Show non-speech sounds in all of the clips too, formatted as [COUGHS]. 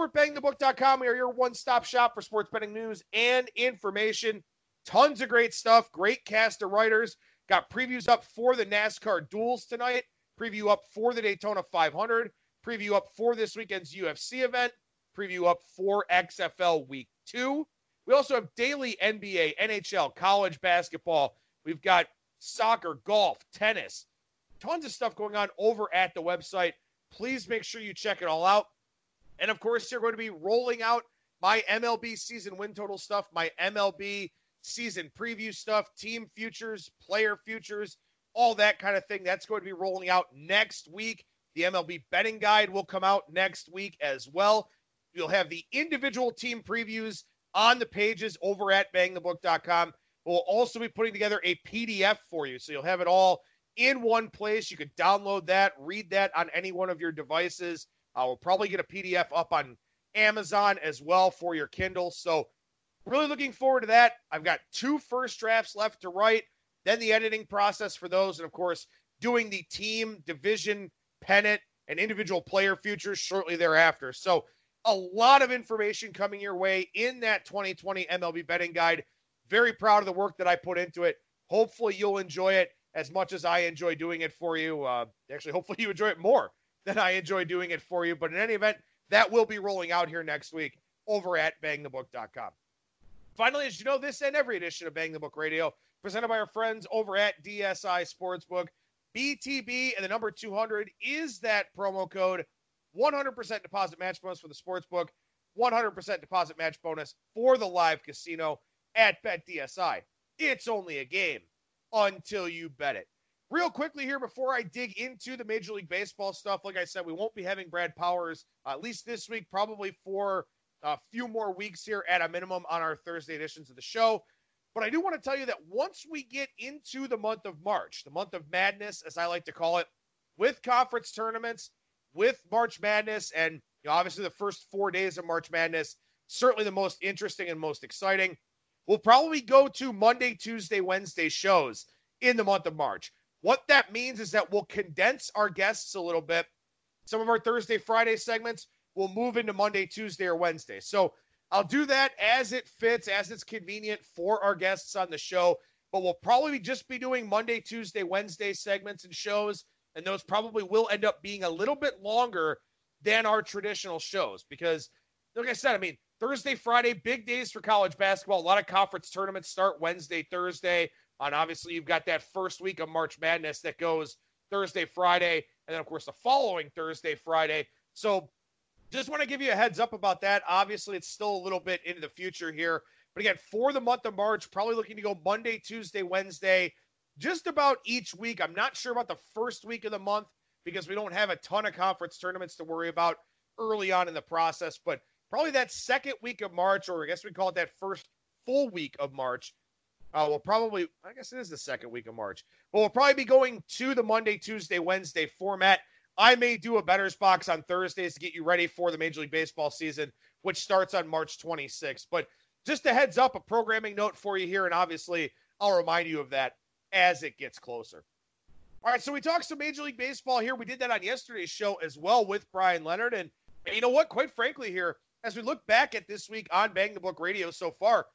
over at bangthebook.com, we are your one stop shop for sports betting news and information. Tons of great stuff. Great cast of writers. Got previews up for the NASCAR duels tonight, preview up for the Daytona 500, preview up for this weekend's UFC event, preview up for XFL Week 2. We also have daily NBA, NHL, college basketball. We've got soccer, golf, tennis, tons of stuff going on over at the website. Please make sure you check it all out. And of course, you're going to be rolling out my MLB season win total stuff, my MLB season preview stuff, team futures, player futures, all that kind of thing. That's going to be rolling out next week. The MLB betting guide will come out next week as well. You'll have the individual team previews on the pages over at bangthebook.com. We'll also be putting together a PDF for you. So you'll have it all in one place. You can download that, read that on any one of your devices. Uh, we'll probably get a PDF up on Amazon as well for your Kindle. So, really looking forward to that. I've got two first drafts left to write, then the editing process for those, and of course, doing the team, division, pennant, and individual player futures shortly thereafter. So, a lot of information coming your way in that 2020 MLB betting guide. Very proud of the work that I put into it. Hopefully, you'll enjoy it as much as I enjoy doing it for you. Uh, actually, hopefully, you enjoy it more than I enjoy doing it for you. But in any event, that will be rolling out here next week over at bangthebook.com. Finally, as you know, this and every edition of Bang the Book Radio, presented by our friends over at DSI Sportsbook. BTB and the number 200 is that promo code 100% deposit match bonus for the sportsbook, 100% deposit match bonus for the live casino at BetDSI. It's only a game until you bet it. Real quickly here before I dig into the Major League Baseball stuff, like I said, we won't be having Brad Powers uh, at least this week, probably for a few more weeks here at a minimum on our Thursday editions of the show. But I do want to tell you that once we get into the month of March, the month of madness, as I like to call it, with conference tournaments, with March Madness, and you know, obviously the first four days of March Madness, certainly the most interesting and most exciting. We'll probably go to Monday, Tuesday, Wednesday shows in the month of March. What that means is that we'll condense our guests a little bit. Some of our Thursday, Friday segments will move into Monday, Tuesday, or Wednesday. So I'll do that as it fits, as it's convenient for our guests on the show. But we'll probably just be doing Monday, Tuesday, Wednesday segments and shows. And those probably will end up being a little bit longer than our traditional shows because, like I said, I mean, Thursday, Friday, big days for college basketball. A lot of conference tournaments start Wednesday, Thursday. And obviously, you've got that first week of March Madness that goes Thursday, Friday, and then, of course, the following Thursday, Friday. So just want to give you a heads up about that. Obviously, it's still a little bit into the future here. But again, for the month of March, probably looking to go Monday, Tuesday, Wednesday, just about each week. I'm not sure about the first week of the month because we don't have a ton of conference tournaments to worry about early on in the process. But probably that second week of March, or I guess we call it that first full week of March, uh, we'll probably, I guess it is the second week of March, but we'll probably be going to the Monday, Tuesday, Wednesday format. I may do a Bettor's Box on Thursdays to get you ready for the Major League Baseball season, which starts on March 26th. But just a heads up, a programming note for you here, and obviously I'll remind you of that as it gets closer. All right, so we talked some Major League Baseball here. We did that on yesterday's show as well with Brian Leonard. And, and you know what? Quite frankly, here, as we look back at this week on Bang the Book Radio so far,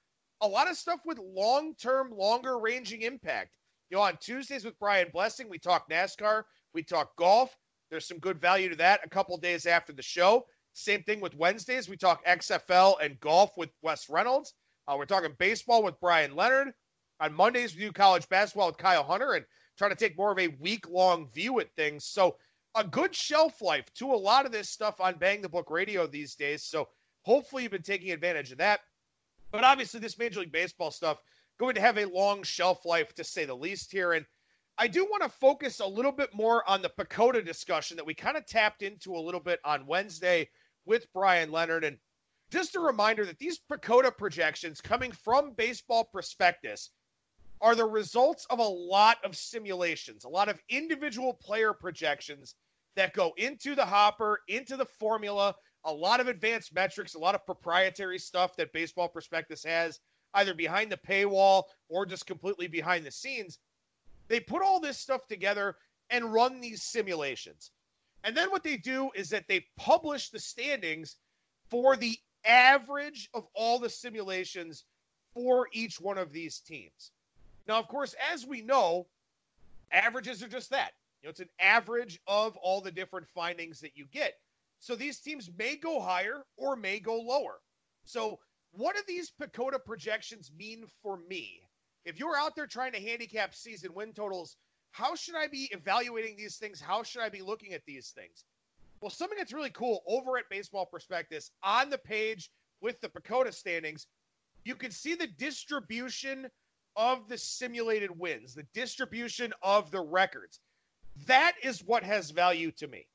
a lot of stuff with long term, longer ranging impact. You know, on Tuesdays with Brian Blessing, we talk NASCAR, we talk golf. There's some good value to that a couple days after the show. Same thing with Wednesdays. We talk XFL and golf with Wes Reynolds. Uh, we're talking baseball with Brian Leonard. On Mondays, we do college basketball with Kyle Hunter and try to take more of a week long view at things. So, a good shelf life to a lot of this stuff on Bang the Book Radio these days. So, hopefully, you've been taking advantage of that. But obviously, this Major League Baseball stuff going to have a long shelf life to say the least here. And I do want to focus a little bit more on the PECOTA discussion that we kind of tapped into a little bit on Wednesday with Brian Leonard. And just a reminder that these PECOTA projections coming from Baseball Prospectus are the results of a lot of simulations, a lot of individual player projections that go into the hopper, into the formula, a lot of advanced metrics, a lot of proprietary stuff that Baseball Prospectus has, either behind the paywall or just completely behind the scenes. They put all this stuff together and run these simulations. And then what they do is that they publish the standings for the average of all the simulations for each one of these teams. Now, of course, as we know, averages are just that. You know, it's an average of all the different findings that you get. So these teams may go higher or may go lower. So, what do these PECOTA projections mean for me? If you're out there trying to handicap season win totals, how should I be evaluating these things? How should I be looking at these things? Well, something that's really cool over at Baseball Prospectus on the page with the PECOTA standings, you can see the distribution of the simulated wins, the distribution of the records. That is what has value to me.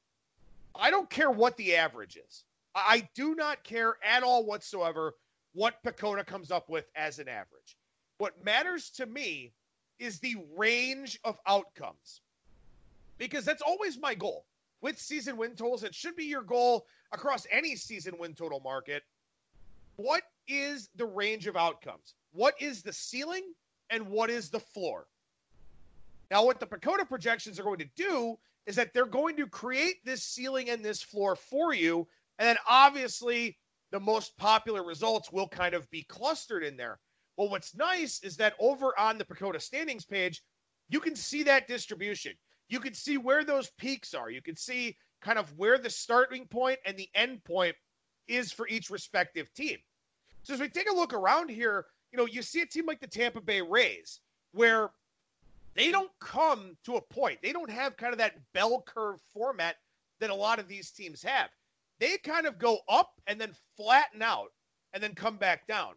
I don't care what the average is. I do not care at all whatsoever what PECOTA comes up with as an average. What matters to me is the range of outcomes because that's always my goal with season win totals. It should be your goal across any season win total market. What is the range of outcomes? What is the ceiling and what is the floor? Now, what the PECOTA projections are going to do is that they're going to create this ceiling and this floor for you. And then obviously, the most popular results will kind of be clustered in there. Well, what's nice is that over on the PECOTA standings page, you can see that distribution. You can see where those peaks are. You can see kind of where the starting point and the end point is for each respective team. So as we take a look around here, you know, you see a team like the Tampa Bay Rays where they don't come to a point. They don't have kind of that bell curve format that a lot of these teams have. They kind of go up and then flatten out and then come back down.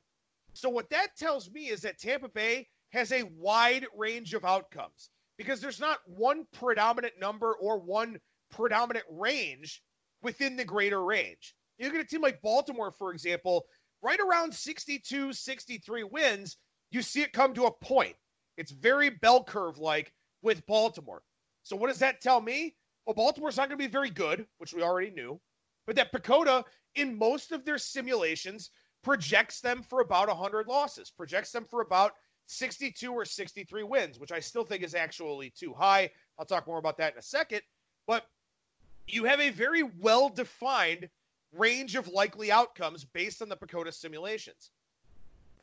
So what that tells me is that Tampa Bay has a wide range of outcomes because there's not one predominant number or one predominant range within the greater range. You look at a team like Baltimore, for example, right around 62, 63 wins, you see it come to a point. It's very bell curve like with Baltimore. So what does that tell me? Well, Baltimore's not going to be very good, which we already knew, but that PECOTA in most of their simulations projects them for about 100 losses, projects them for about 62 or 63 wins, which I still think is actually too high. I'll talk more about that in a second. But you have a very well defined range of likely outcomes based on the PECOTA simulations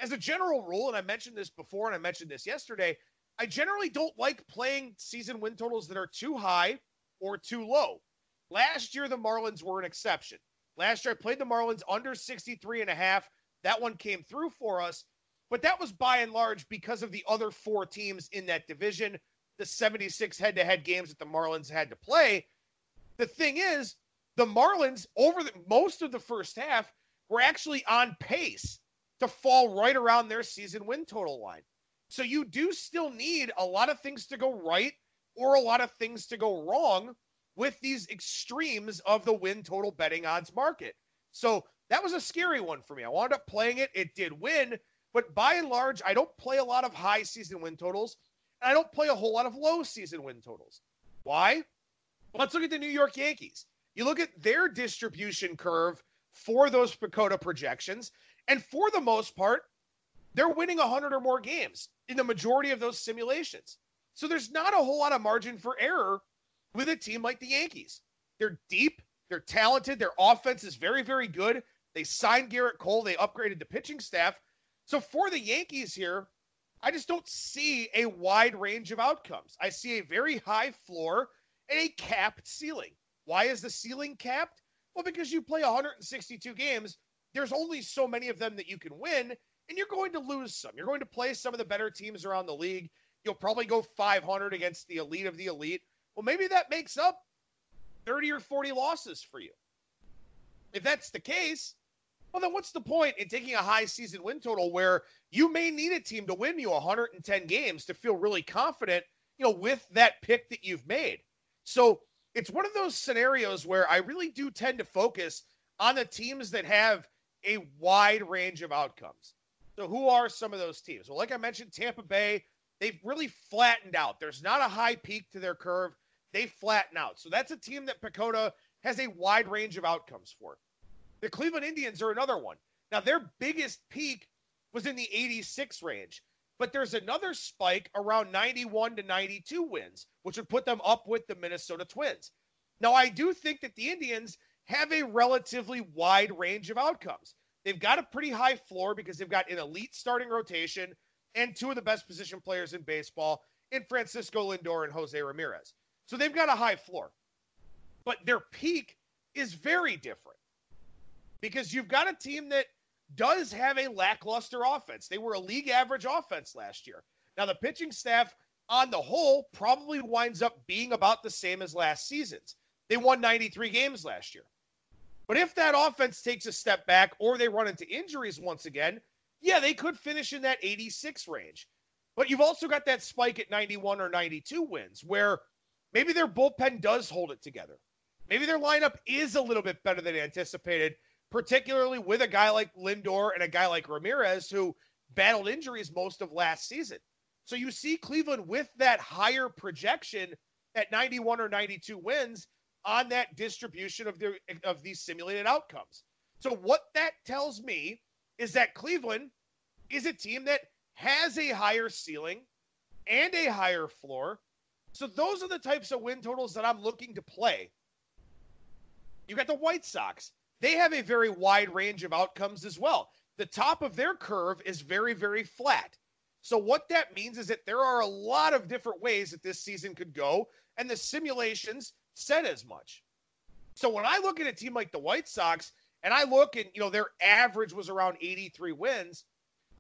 as a general rule, and I mentioned this before and I mentioned this yesterday, I generally don't like playing season win totals that are too high or too low. Last year, the Marlins were an exception. Last year, I played the Marlins under 63 and a half. That one came through for us, but that was by and large because of the other four teams in that division, the 76 head to head games that the Marlins had to play. The thing is, the Marlins, over the, most of the first half, were actually on pace to fall right around their season win total line. So you do still need a lot of things to go right or a lot of things to go wrong with these extremes of the win total betting odds market. So that was a scary one for me. I wound up playing it. It did win, but by and large, I don't play a lot of high season win totals, and I don't play a whole lot of low season win totals. Why? Let's look at the New York Yankees. You look at their distribution curve for those PECOTA projections, and for the most part, they're winning 100 or more games in the majority of those simulations. So there's not a whole lot of margin for error with a team like the Yankees. They're deep, they're talented, their offense is very, very good. They signed Gerrit Cole, they upgraded the pitching staff. So for the Yankees here, I just don't see a wide range of outcomes. I see a very high floor and a capped ceiling. Why is the ceiling capped? Well, because you play 162 games there's only so many of them that you can win, and you're going to lose some. You're going to play some of the better teams around the league. You'll probably go 500 against the elite of the elite. Well, maybe that makes up 30 or 40 losses for you. If that's the case, well, then what's the point in taking a high season win total where you may need a team to win you 110 games to feel really confident, you know, with that pick that you've made? So it's one of those scenarios where I really do tend to focus on the teams that have a wide range of outcomes. So, who are some of those teams? Well, like I mentioned, Tampa Bay, they've really flattened out. There's not a high peak to their curve. They flatten out. So, that's a team that PECOTA has a wide range of outcomes for. The Cleveland Indians are another one. Now, their biggest peak was in the 86 range, but there's another spike around 91 to 92 wins, which would put them up with the Minnesota Twins. Now, I do think that the Indians have a relatively wide range of outcomes. They've got a pretty high floor because they've got an elite starting rotation and two of the best position players in baseball in Francisco Lindor and Jose Ramirez. So they've got a high floor. But their peak is very different because you've got a team that does have a lackluster offense. They were a league average offense last year. Now, the pitching staff on the whole probably winds up being about the same as last season's. They won 93 games last year. But if that offense takes a step back or they run into injuries once again, yeah, they could finish in that 86 range. But you've also got that spike at 91 or 92 wins where maybe their bullpen does hold it together. Maybe their lineup is a little bit better than anticipated, particularly with a guy like Lindor and a guy like Ramirez who battled injuries most of last season. So you see Cleveland with that higher projection at 91 or 92 wins on that distribution of the of these simulated outcomes. So what that tells me is that Cleveland is a team that has a higher ceiling and a higher floor. So those are the types of win totals that I'm looking to play. You got the White Sox. They have a very wide range of outcomes as well. The top of their curve is very, very flat. So, what that means is that there are a lot of different ways that this season could go, and the simulations said as much. So when I look at a team like the White Sox and I look and you know their average was around 83 wins,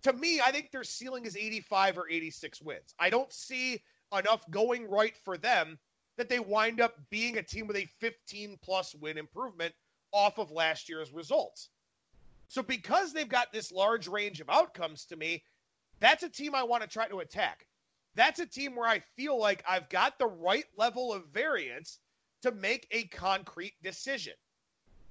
to me I think their ceiling is 85 or 86 wins. I don't see enough going right for them that they wind up being a team with a 15 plus win improvement off of last year's results. So because they've got this large range of outcomes to me, that's a team I want to try to attack. That's a team where I feel like I've got the right level of variance to make a concrete decision.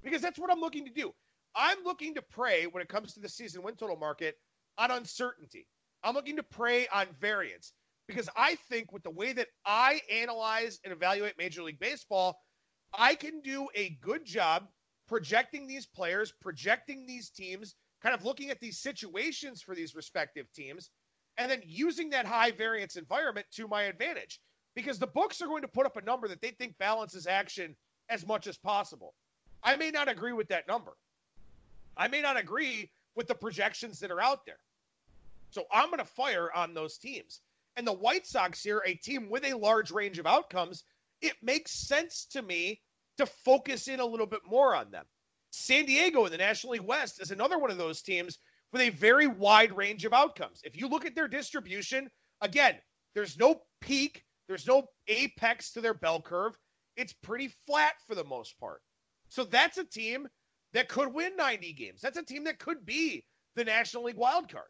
Because that's what I'm looking to do. I'm looking to prey when it comes to the season win total market on uncertainty. I'm looking to prey on variance because I think with the way that I analyze and evaluate Major League Baseball, I can do a good job projecting these players, projecting these teams, kind of looking at these situations for these respective teams, and then using that high variance environment to my advantage because the books are going to put up a number that they think balances action as much as possible. I may not agree with that number. I may not agree with the projections that are out there. So I'm going to fire on those teams. And the White Sox here, a team with a large range of outcomes, it makes sense to me to focus in a little bit more on them. San Diego in the National League West is another one of those teams with a very wide range of outcomes. If you look at their distribution, again, there's no peak there's no apex to their bell curve. It's pretty flat for the most part. So that's a team that could win 90 games. That's a team that could be the National League wild card.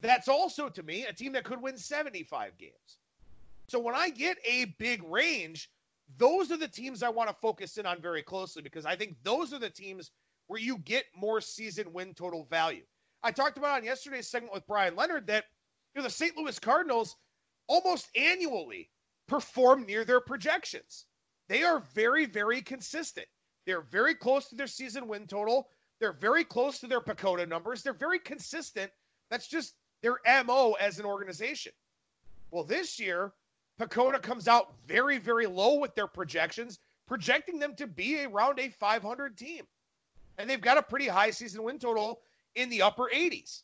That's also to me a team that could win 75 games. So when I get a big range, those are the teams I want to focus in on very closely because I think those are the teams where you get more season win total value. I talked about on yesterday's segment with Brian Leonard that you know the St. Louis Cardinals almost annually perform near their projections. They are very, very consistent. They're very close to their season win total. They're very close to their PECOTA numbers. They're very consistent. That's just their MO as an organization. Well, this year, PECOTA comes out very, very low with their projections, projecting them to be around a 500 team. And they've got a pretty high season win total in the upper 80s.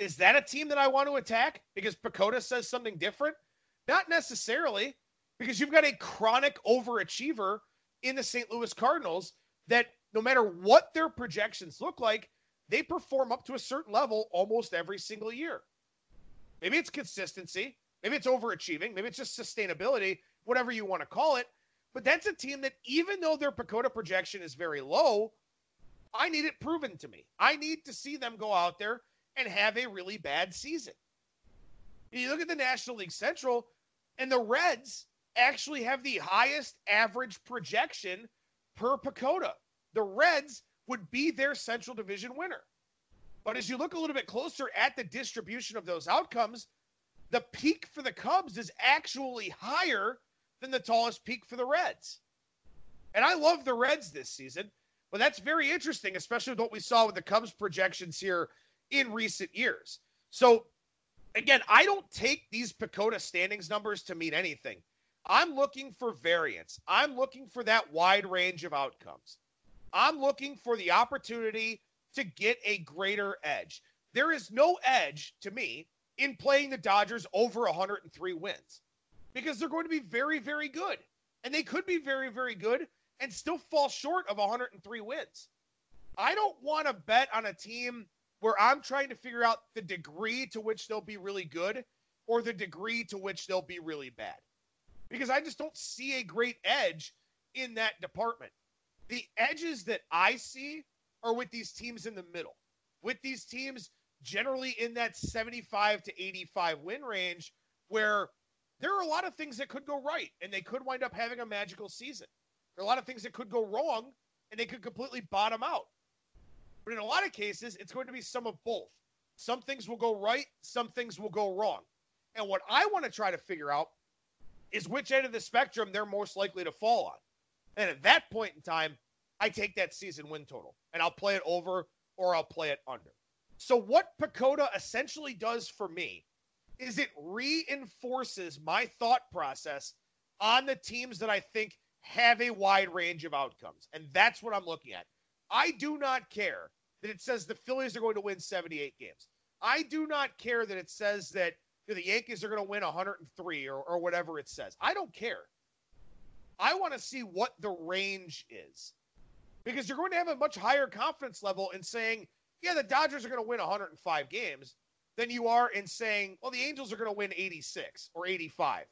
Is that a team that I want to attack because PECOTA says something different? Not necessarily, because you've got a chronic overachiever in the St. Louis Cardinals that no matter what their projections look like, they perform up to a certain level almost every single year. Maybe it's consistency, maybe it's overachieving, maybe it's just sustainability, whatever you want to call it. But that's a team that, even though their PECOTA projection is very low, I need it proven to me. I need to see them go out there and have a really bad season. You look at the National League Central, and the Reds actually have the highest average projection per PECOTA. The Reds would be their Central Division winner. But as you look a little bit closer at the distribution of those outcomes, the peak for the Cubs is actually higher than the tallest peak for the Reds. And I love the Reds this season, but that's very interesting, especially with what we saw with the Cubs projections here in recent years. So again, I don't take these PECOTA standings numbers to mean anything. I'm looking for variance. I'm looking for that wide range of outcomes. I'm looking for the opportunity to get a greater edge. There is no edge to me in playing the Dodgers over 103 wins because they're going to be very, very good. And they could be very, very good and still fall short of 103 wins. I don't want to bet on a team where I'm trying to figure out the degree to which they'll be really good or the degree to which they'll be really bad. Because I just don't see a great edge in that department. The edges that I see are with these teams in the middle, with these teams generally in that 75 to 85 win range where there are a lot of things that could go right and they could wind up having a magical season. There are a lot of things that could go wrong and they could completely bottom out. But in a lot of cases, it's going to be some of both. Some things will go right, some things will go wrong. And what I want to try to figure out is which end of the spectrum they're most likely to fall on. And at that point in time, I take that season win total and I'll play it over or I'll play it under. So, what PECOTA essentially does for me is it reinforces my thought process on the teams that I think have a wide range of outcomes. And that's what I'm looking at. I do not care that it says the Phillies are going to win 78 games. I do not care that it says that you know, the Yankees are going to win 103 or, or whatever it says. I don't care. I want to see what the range is because you're going to have a much higher confidence level in saying, yeah, the Dodgers are going to win 105 games than you are in saying, well, the Angels are going to win 86 or 85.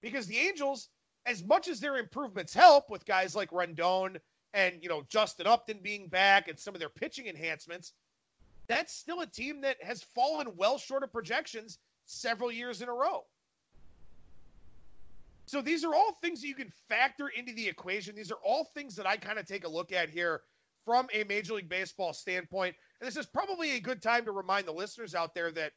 Because the Angels, as much as their improvements help with guys like Rendon and, you know, Justin Upton being back and some of their pitching enhancements, that's still a team that has fallen well short of projections several years in a row. So these are all things that you can factor into the equation. These are all things that I kind of take a look at here from a Major League Baseball standpoint. And this is probably a good time to remind the listeners out there that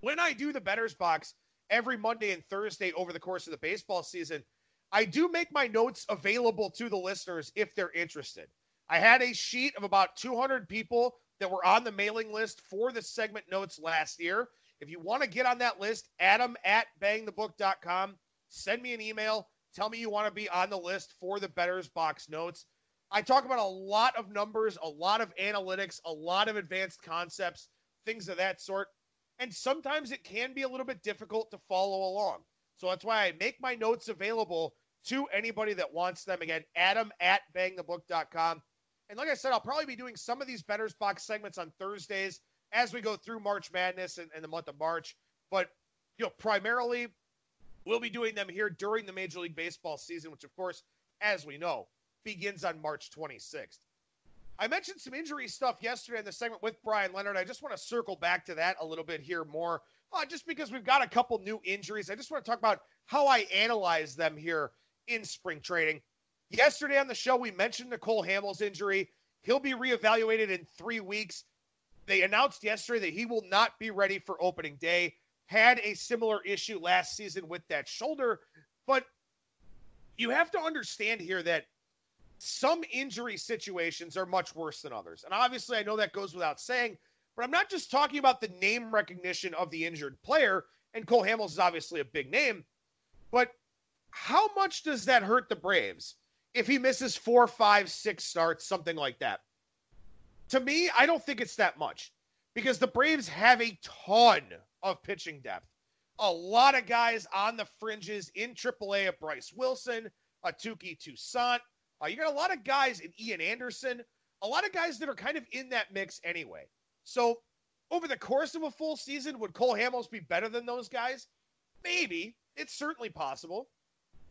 when I do the Bettor's Box every Monday and Thursday over the course of the baseball season, I do make my notes available to the listeners if they're interested. I had a sheet of about 200 people that were on the mailing list for the segment notes last year. If you want to get on that list, adam at bangthebook.com. Send me an email. Tell me you want to be on the list for the Bettor's Box notes. I talk about a lot of numbers, a lot of analytics, a lot of advanced concepts, things of that sort. And sometimes it can be a little bit difficult to follow along. So that's why I make my notes available to anybody that wants them. Again, Adam at bangthebook.com. And like I said, I'll probably be doing some of these Bettor's Box segments on Thursdays as we go through March Madness and, and the month of March. But, you know, primarily we'll be doing them here during the Major League Baseball season, which, of course, as we know, begins on March 26th. I mentioned some injury stuff yesterday in the segment with Brian Leonard. I just want to circle back to that a little bit here more, uh, just because we've got a couple new injuries. I just want to talk about how I analyze them here in spring training. Yesterday on the show, we mentioned Nicole Hamels' injury. He'll be reevaluated in three weeks. They announced yesterday that he will not be ready for opening day. Had a similar issue last season with that shoulder, but you have to understand here that some injury situations are much worse than others. And obviously, I know that goes without saying, but I'm not just talking about the name recognition of the injured player. And Cole Hamels is obviously a big name, but how much does that hurt the Braves if he misses four, five, six starts, something like that? To me, I don't think it's that much because the Braves have a ton of pitching depth. A lot of guys on the fringes in AAA, of Bryse Wilson, a Toussaint, uh, you got a lot of guys in Ian Anderson, a lot of guys that are kind of in that mix anyway. So over the course of a full season, would Cole Hamels be better than those guys? Maybe. It's certainly possible.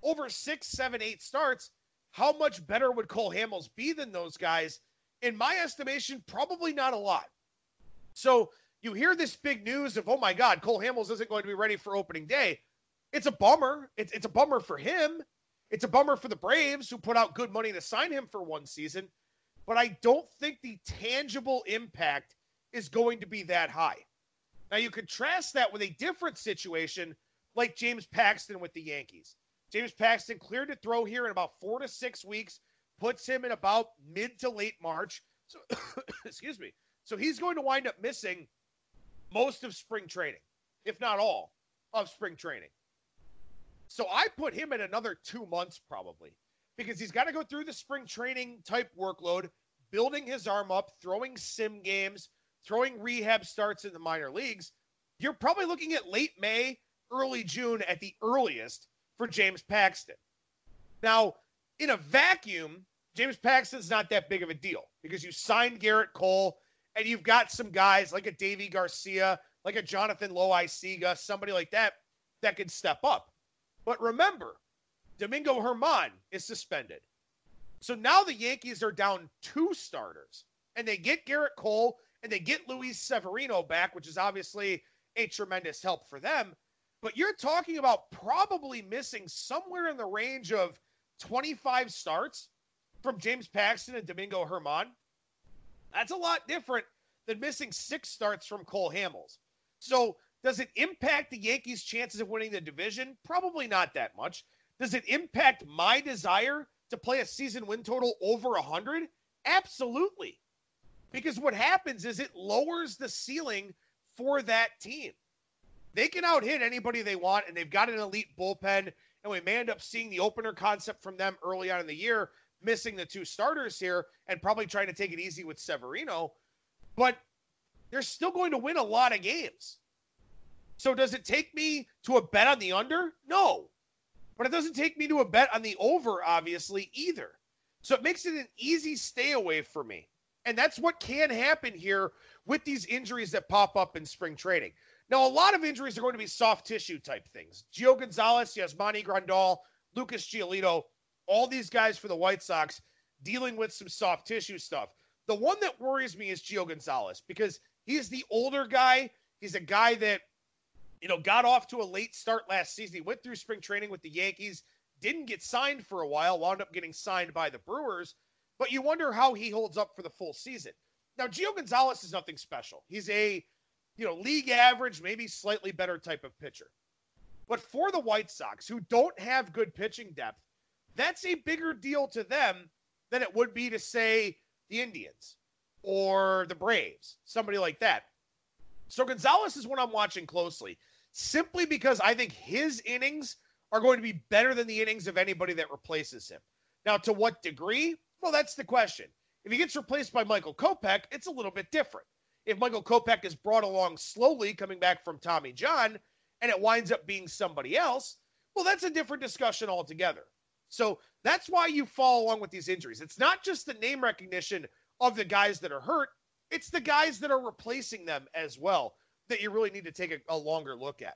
Over six, seven, eight starts, how much better would Cole Hamels be than those guys? In my estimation, probably not a lot. So you hear this big news of, oh my God, Cole Hamels isn't going to be ready for opening day. It's a bummer. It's, it's a bummer for him. It's a bummer for the Braves who put out good money to sign him for one season, but I don't think the tangible impact is going to be that high. Now, you contrast that with a different situation like James Paxton with the Yankees. James Paxton cleared to throw here in about four to six weeks, puts him in about mid to late March. So, [COUGHS] excuse me. So he's going to wind up missing most of spring training, if not all of spring training. So I put him at another two months probably because he's got to go through the spring training type workload, building his arm up, throwing sim games, throwing rehab starts in the minor leagues. You're probably looking at late May, early June at the earliest for James Paxton. Now, in a vacuum, James Paxton's not that big of a deal because you signed Gerrit Cole and you've got some guys like a Deivi Garcia, like a Jonathan Loáisiga, somebody like that that can step up. But remember, Domingo Germán is suspended. So now the Yankees are down two starters, and they get Gerrit Cole and they get Luis Severino back, which is obviously a tremendous help for them. But you're talking about probably missing somewhere in the range of 25 starts from James Paxton and Domingo Germán. That's a lot different than missing six starts from Cole Hamels. So, does it impact the Yankees' chances of winning the division? Probably not that much. Does it impact my desire to play a season win total over 100? Absolutely. Because what happens is it lowers the ceiling for that team. They can out hit anybody they want, and they've got an elite bullpen. And we may end up seeing the opener concept from them early on in the year, missing the two starters here and probably trying to take it easy with Severino. But they're still going to win a lot of games. So does it take me to a bet on the under? No. But it doesn't take me to a bet on the over, obviously, either. So it makes it an easy stay away for me. And that's what can happen here with these injuries that pop up in spring training. Now, a lot of injuries are going to be soft tissue type things. Gio Gonzalez, Yasmani Grandal, Lucas Giolito, all these guys for the White Sox dealing with some soft tissue stuff. The one that worries me is Gio Gonzalez because he's the older guy. He's a guy that you know, got off to a late start last season. He went through spring training with the Yankees, didn't get signed for a while, wound up getting signed by the Brewers. But you wonder how he holds up for the full season. Now, Gio Gonzalez is nothing special. He's a, you know, league average, maybe slightly better type of pitcher. But for the White Sox, who don't have good pitching depth, that's a bigger deal to them than it would be to, say, the Indians or the Braves, somebody like that. So Gonzalez is what I'm watching closely, simply because I think his innings are going to be better than the innings of anybody that replaces him. Now, to what degree? Well, that's the question. If he gets replaced by Michael Kopech, it's a little bit different. If Michael Kopech is brought along slowly, coming back from Tommy John, and it winds up being somebody else, well, that's a different discussion altogether. So that's why you follow along with these injuries. It's not just the name recognition of the guys that are hurt, it's the guys that are replacing them as well that you really need to take a, a longer look at.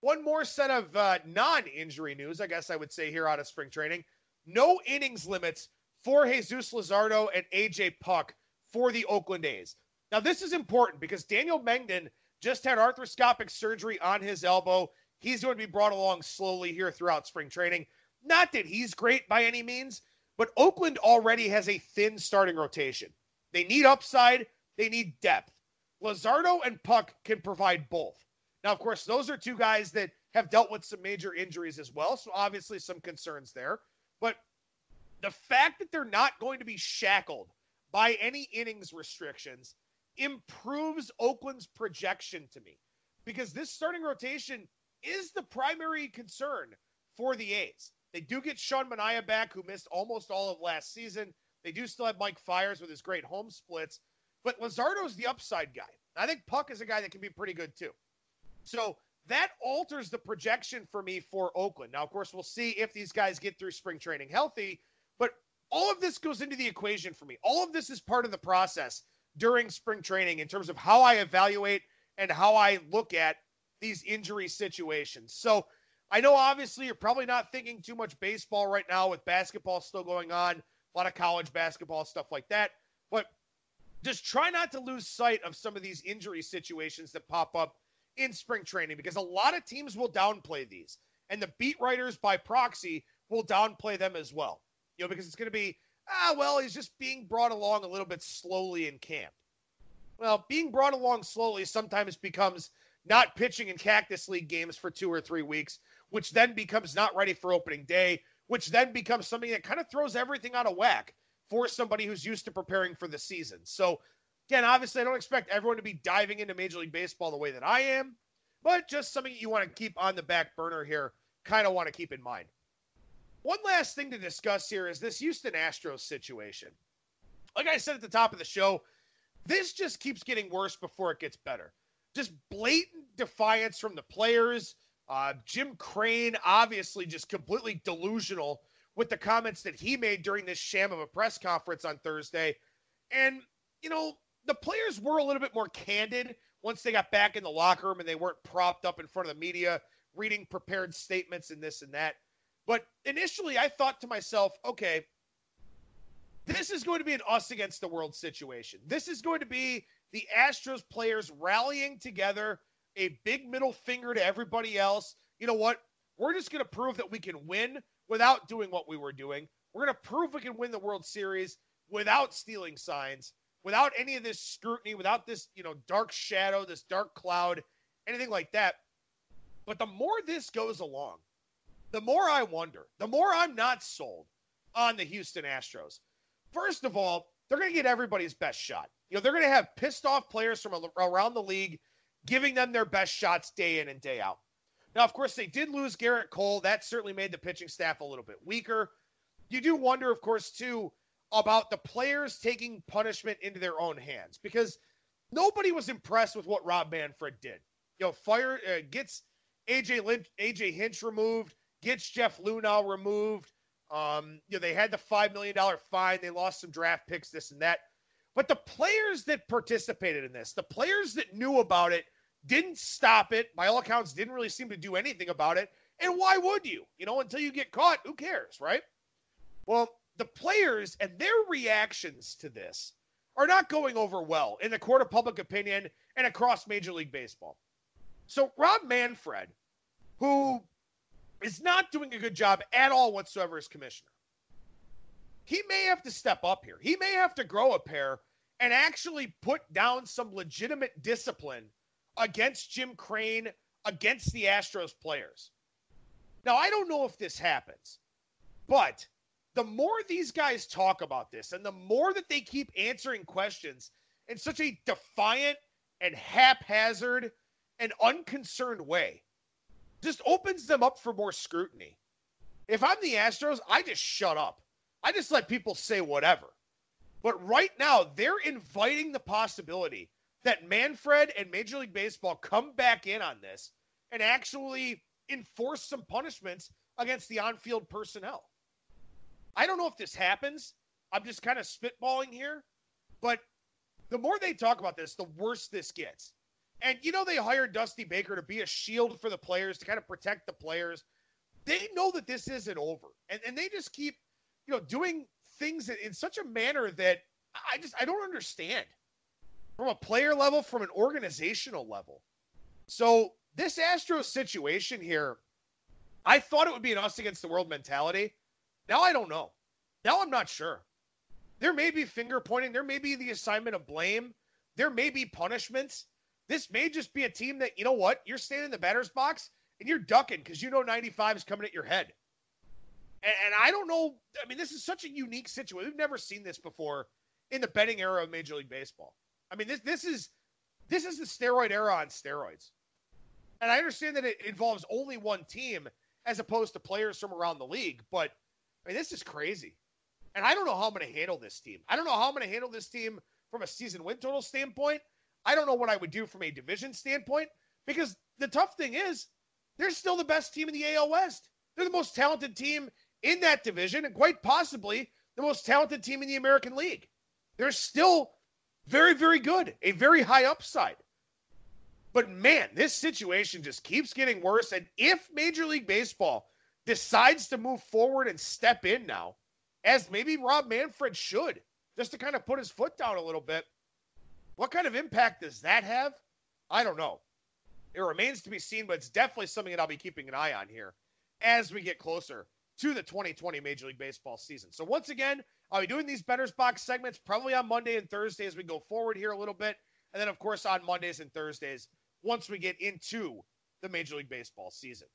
One more set of uh, non injury news, I guess I would say, here out of spring training. No innings limits for Jesus Luzardo and AJ Puk for the Oakland A's. Now, this is important because Daniel Mengden just had arthroscopic surgery on his elbow. He's going to be brought along slowly here throughout spring training. Not that he's great by any means, but Oakland already has a thin starting rotation. They need upside, they need depth. Luzardo and Puk can provide both. Now, of course, those are two guys that have dealt with some major injuries as well. So, obviously, some concerns there. The fact that they're not going to be shackled by any innings restrictions improves Oakland's projection to me because this starting rotation is the primary concern for the A's. They do get Sean Manaea back, who missed almost all of last season. They do still have Mike Fiers with his great home splits, but Luzardo's the upside guy. I think Puk is a guy that can be pretty good too. So that alters the projection for me for Oakland. Now, of course, we'll see if these guys get through spring training healthy, all of this goes into the equation for me. All of this is part of the process during spring training in terms of how I evaluate and how I look at these injury situations. So I know obviously you're probably not thinking too much baseball right now with basketball still going on a lot of college basketball, stuff like that. But just try not to lose sight of some of these injury situations that pop up in spring training because a lot of teams will downplay these. And the beat writers by proxy will downplay them as well. You know, because it's going to be, ah, well, he's just being brought along a little bit slowly in camp. Well, being brought along slowly sometimes becomes not pitching in Cactus League games for two or three weeks, which then becomes not ready for opening day, which then becomes something that kind of throws everything out of whack for somebody who's used to preparing for the season. So, again, obviously, I don't expect everyone to be diving into Major League Baseball the way that I am, but just something you want to keep on the back burner here kind of want to keep in mind. One last thing to discuss here is this Houston Astros situation. Like I said at the top of the show, this just keeps getting worse before it gets better. Just blatant defiance from the players. Uh, Jim Crane, obviously, just completely delusional with the comments that he made during this sham of a press conference on Thursday. And, you know, the players were a little bit more candid once they got back in the locker room and they weren't propped up in front of the media reading prepared statements and this and that. But initially, I thought to myself, okay, this is going to be an us against the world situation. This is going to be the Astros players rallying together, a big middle finger to everybody else. You know what? We're just going to prove that we can win without doing what we were doing. We're going to prove we can win the World Series without stealing signs, without any of this scrutiny, without this, you know, dark shadow, this dark cloud, anything like that. But the more this goes along, the more I wonder, the more I'm not sold on the Houston Astros. First of all, they're going to get everybody's best shot. You know, they're going to have pissed off players from around the league giving them their best shots day in and day out. Now, of course, they did lose Gerrit Cole. That certainly made the pitching staff a little bit weaker. You do wonder, of course, too, about the players taking punishment into their own hands because nobody was impressed with what Rob Manfred did. You know, fire uh, gets AJ Lynch, AJ Hinch removed, gets Jeff Luhnow removed. Um, you know, they had the five million dollar fine. They lost some draft picks, this and that. But the players that participated in this, the players that knew about it, didn't stop it. By all accounts, didn't really seem to do anything about it. And why would you? You know, until you get caught, who cares, right? Well, the players and their reactions to this are not going over well in the court of public opinion and across Major League Baseball. So, Rob Manfred, who is not doing a good job at all whatsoever as commissioner, he may have to step up here. He may have to grow a pair and actually put down some legitimate discipline against Jim Crane, against the Astros players. Now, I don't know if this happens, but the more these guys talk about this and the more that they keep answering questions in such a defiant and haphazard and unconcerned way, just opens them up for more scrutiny. If I'm the Astros, I just shut up. I just let people say whatever. But right now, they're inviting the possibility that Manfred and Major League Baseball come back in on this and actually enforce some punishments against the on field personnel. I don't know if this happens. I'm just kind of spitballing here. But the more they talk about this, the worse this gets. And you know, they hired Dusty Baker to be a shield for the players, to kind of protect the players. They know that this isn't over. And, and they just keep, you know, doing things in, such a manner that I just I don't understand. From a player level, from an organizational level. So this Astros situation here, I thought it would be an us against the world mentality. Now I don't know. Now I'm not sure. There may be finger pointing. There may be the assignment of blame. There may be punishments. This may just be a team that, you know what, you're standing in the batter's box and you're ducking because you know 95 is coming at your head. And, and, I don't know. I mean, this is such a unique situation. We've never seen this before in the betting era of Major League Baseball. I mean, this this is this is the steroid era on steroids. And I understand that it involves only one team as opposed to players from around the league, but I mean, this is crazy. And I don't know how I'm going to handle this team. I don't know how I'm going to handle this team from a season win total standpoint. I don't know what I would do from a division standpoint because the tough thing is they're still the best team in the AL West. They're the most talented team in that division and quite possibly the most talented team in the American League. They're still very, very good, a very high upside. But man, this situation just keeps getting worse. And if Major League Baseball decides to move forward and step in now, as maybe Rob Manfred should, just to kind of put his foot down a little bit. What kind of impact does that have? I don't know. It remains to be seen, but it's definitely something that I'll be keeping an eye on here as we get closer to the 2020 Major League Baseball season. So once again, I'll be doing these Bettor's Box segments probably on Monday and Thursday as we go forward here a little bit. And then, of course, on Mondays and Thursdays once we get into the Major League Baseball season.